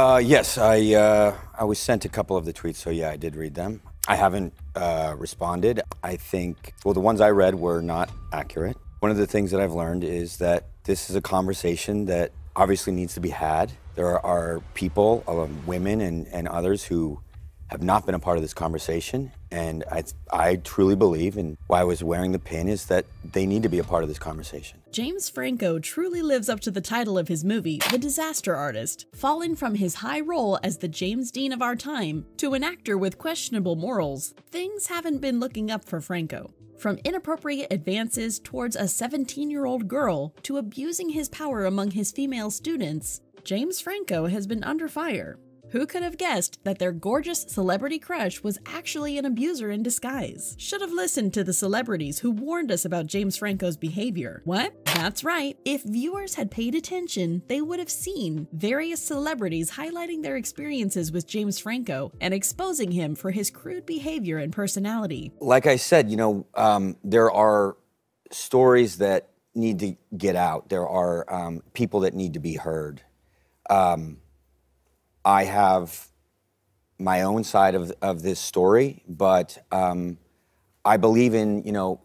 Uh, yes, I uh, I was sent a couple of the tweets, so yeah, I did read them. I haven't uh, responded. I think well, the ones I read were not accurate. One of the things that I've learned is that this is a conversation that obviously needs to be had. There are people, um, women and, and others who have not been a part of this conversation. And I, I truly believe, and why I was wearing the pin, is that they need to be a part of this conversation. James Franco truly lives up to the title of his movie, The Disaster Artist, falling from his high role as the James Dean of our time to an actor with questionable morals. Things haven't been looking up for Franco. From inappropriate advances towards a 17 year old girl to abusing his power among his female students, James Franco has been under fire. Who could have guessed that their gorgeous celebrity crush was actually an abuser in disguise? Should have listened to the celebrities who warned us about James Franco's behavior. What? That's right. If viewers had paid attention, they would have seen various celebrities highlighting their experiences with James Franco and exposing him for his crude behavior and personality. Like I said, you know, um, there are stories that need to get out. There are um, people that need to be heard. Um, I have my own side of, of this story, but um, I believe in, you know,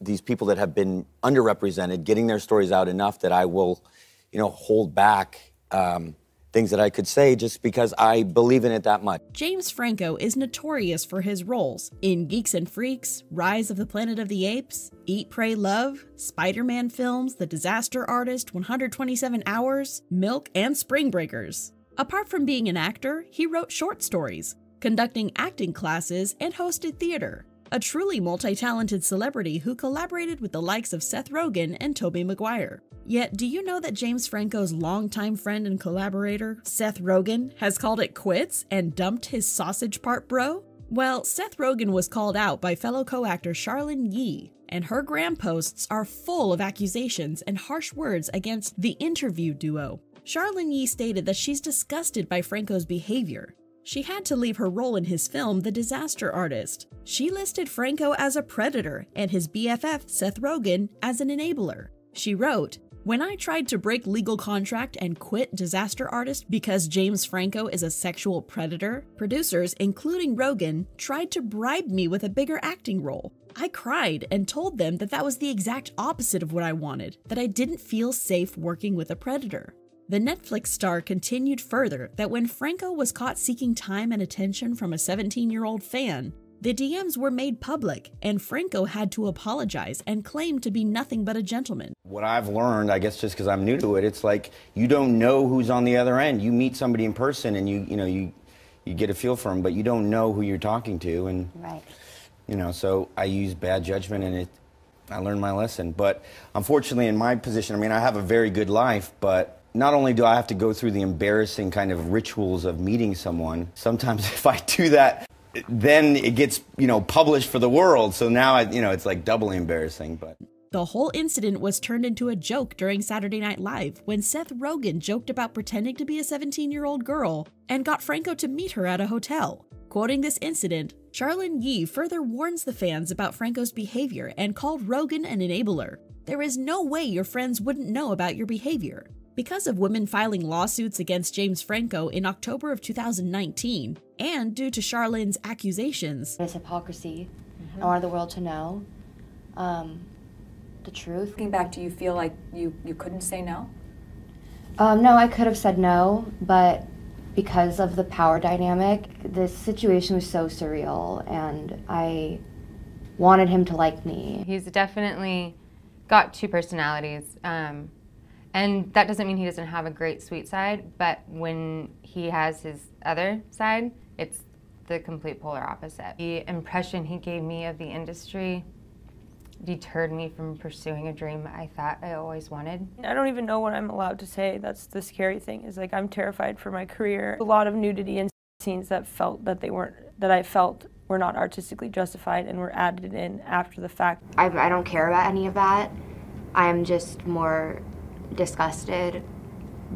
these people that have been underrepresented getting their stories out enough that I will, you know, hold back um, things that I could say just because I believe in it that much. James Franco is notorious for his roles in Geeks and Freaks, Rise of the Planet of the Apes, Eat, Pray, Love, Spider Man films, The Disaster Artist, 127 Hours, Milk, and Spring Breakers. Apart from being an actor, he wrote short stories, conducting acting classes, and hosted theater. A truly multi talented celebrity who collaborated with the likes of Seth Rogen and Tobey Maguire. Yet, do you know that James Franco's longtime friend and collaborator, Seth Rogen, has called it quits and dumped his sausage part bro? Well, Seth Rogen was called out by fellow co actor Charlyne Yi, and her gram posts are full of accusations and harsh words against the interview duo. Charlyne Yi stated that she's disgusted by Franco's behavior. She had to leave her role in his film, The Disaster Artist. She listed Franco as a predator and his BFF, Seth Rogen, as an enabler. She wrote, when I tried to break legal contract and quit Disaster Artist because James Franco is a sexual predator, producers, including Rogen, tried to bribe me with a bigger acting role. I cried and told them that that was the exact opposite of what I wanted, that I didn't feel safe working with a predator. The Netflix star continued further that when Franco was caught seeking time and attention from a 17 year old fan, the DMs were made public, and Franco had to apologize and claim to be nothing but a gentleman. What I've learned, I guess just because I'm new to it, it's like you don't know who's on the other end. You meet somebody in person and you, you know, you, you get a feel for them, but you don't know who you're talking to. And, right. you know, so I use bad judgment and it, I learned my lesson. But unfortunately, in my position, I mean, I have a very good life, but not only do I have to go through the embarrassing kind of rituals of meeting someone, sometimes if I do that, then it gets, you know, published for the world. So now, I, you know, it's like doubly embarrassing, but. The whole incident was turned into a joke during Saturday Night Live when Seth Rogen joked about pretending to be a 17 year old girl and got Franco to meet her at a hotel. Quoting this incident, Charlyne Yi further warns the fans about Franco's behavior and called Rogen an enabler. There is no way your friends wouldn't know about your behavior. Because of women filing lawsuits against James Franco in October of 2019, and due to Charlyne's accusations, there's hypocrisy. Mm-hmm. I wanted the world to know um, the truth. Looking back, do you feel like you, you couldn't say no? Um, no, I could have said no, but because of the power dynamic, this situation was so surreal, and I wanted him to like me. He's definitely got two personalities. Um, and that doesn't mean he doesn't have a great sweet side, but when he has his other side, it's the complete polar opposite. The impression he gave me of the industry deterred me from pursuing a dream I thought I always wanted. I don't even know what I'm allowed to say. That's the scary thing. Is like I'm terrified for my career. A lot of nudity and scenes that felt that they weren't that I felt were not artistically justified and were added in after the fact. I, I don't care about any of that. I'm just more disgusted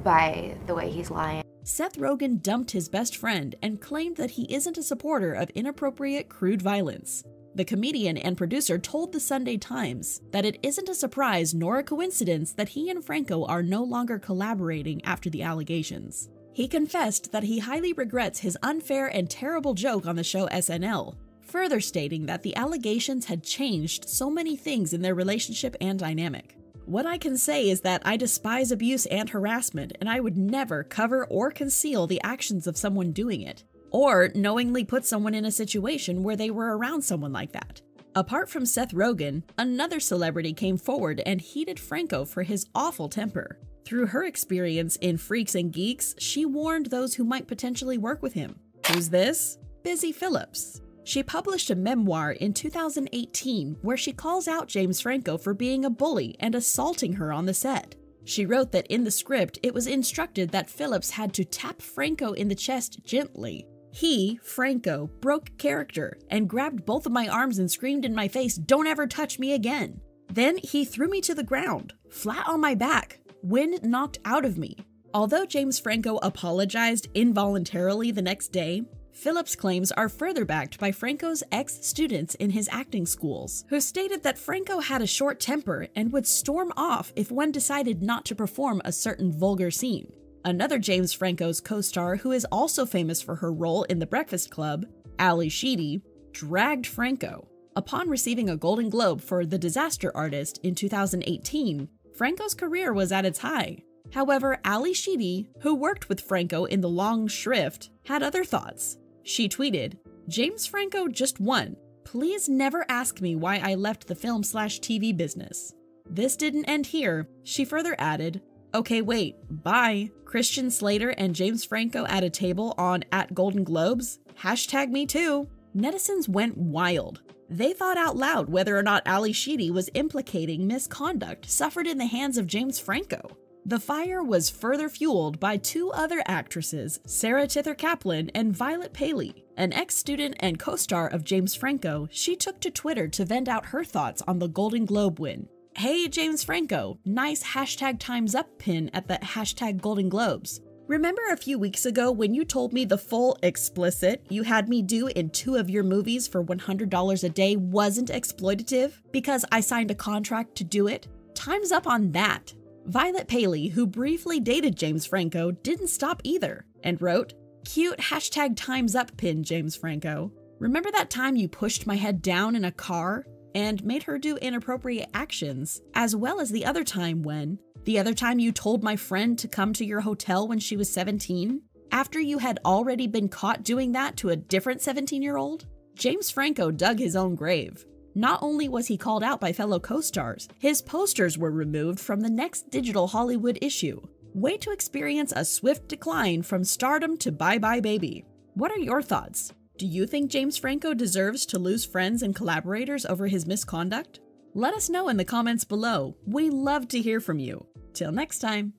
by the way he's lying. Seth Rogen dumped his best friend and claimed that he isn't a supporter of inappropriate, crude violence. The comedian and producer told the Sunday Times that it isn't a surprise nor a coincidence that he and Franco are no longer collaborating after the allegations. He confessed that he highly regrets his unfair and terrible joke on the show SNL, further stating that the allegations had changed so many things in their relationship and dynamic. What I can say is that I despise abuse and harassment, and I would never cover or conceal the actions of someone doing it, or knowingly put someone in a situation where they were around someone like that. Apart from Seth Rogen, another celebrity came forward and heated Franco for his awful temper. Through her experience in Freaks and Geeks, she warned those who might potentially work with him. Who's this? Busy Phillips. She published a memoir in 2018 where she calls out James Franco for being a bully and assaulting her on the set. She wrote that in the script, it was instructed that Phillips had to tap Franco in the chest gently. He, Franco, broke character and grabbed both of my arms and screamed in my face, Don't ever touch me again. Then he threw me to the ground, flat on my back, wind knocked out of me. Although James Franco apologized involuntarily the next day, Phillips' claims are further backed by Franco's ex students in his acting schools, who stated that Franco had a short temper and would storm off if one decided not to perform a certain vulgar scene. Another James Franco's co star, who is also famous for her role in The Breakfast Club, Ally Sheedy, dragged Franco. Upon receiving a Golden Globe for The Disaster Artist in 2018, Franco's career was at its high. However, Ally Sheedy, who worked with Franco in The Long Shrift, had other thoughts. She tweeted, James Franco just won. Please never ask me why I left the film slash TV business. This didn't end here. She further added, Okay, wait, bye. Christian Slater and James Franco at a table on at Golden Globes? Hashtag me too. Netizens went wild. They thought out loud whether or not Ally Sheedy was implicating misconduct suffered in the hands of James Franco. The fire was further fueled by two other actresses, Sarah Tither Kaplan and Violet Paley. An ex student and co star of James Franco, she took to Twitter to vent out her thoughts on the Golden Globe win. Hey, James Franco, nice hashtag times up pin at the hashtag Golden Globes. Remember a few weeks ago when you told me the full explicit you had me do in two of your movies for $100 a day wasn't exploitative because I signed a contract to do it? Time's up on that. Violet Paley, who briefly dated James Franco, didn't stop either and wrote, Cute hashtag time's up pin, James Franco. Remember that time you pushed my head down in a car and made her do inappropriate actions, as well as the other time when, the other time you told my friend to come to your hotel when she was 17, after you had already been caught doing that to a different 17 year old? James Franco dug his own grave. Not only was he called out by fellow co stars, his posters were removed from the next digital Hollywood issue. Way to experience a swift decline from stardom to bye bye baby. What are your thoughts? Do you think James Franco deserves to lose friends and collaborators over his misconduct? Let us know in the comments below. We love to hear from you. Till next time.